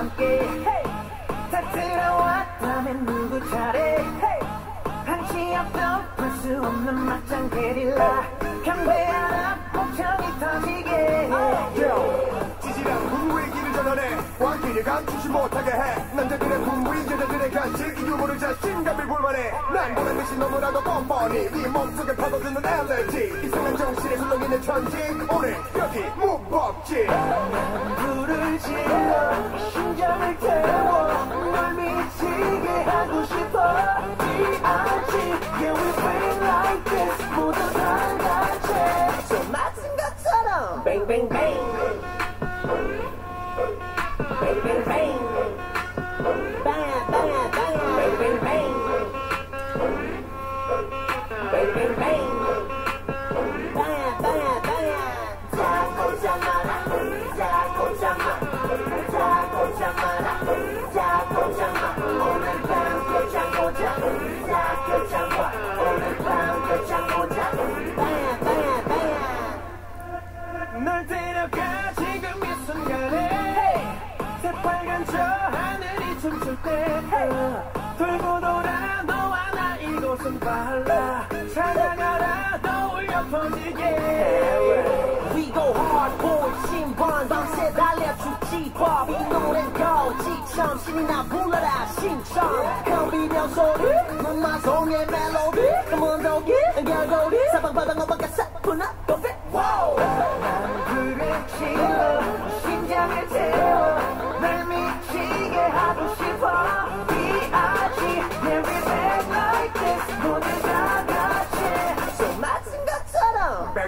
함께 다 들어왔다면 누구 차례? 한치 앞도 볼수 없는 막장 게릴라. 경배한 앞폭청이 터지게. 지지랑 후의 길을 전환해 왕길을 감추지 못하게 해. 남자들의 분부인 여자들의 간식 유머를 자신감이 불만해. 난 보란듯이 너무나도 뻔뻔히 네 몸속에 파고드는 엘레지. 이상한 정신에 술렁이는 천지. 오늘 여기 무법지 부르지 bang bang 널 데려가 지금 이 순간에. 새빨간 저 하늘이 춤출 때. 돌고 돌아 너와 나 이곳은 발라. 찾아가라 떠올려 퍼지게. We go hard boy 신번 밤새 달려주지 팝이 노랜 거 지. 참 신이 나 불러라 신청. 경비명 소리 문마송의 멜로디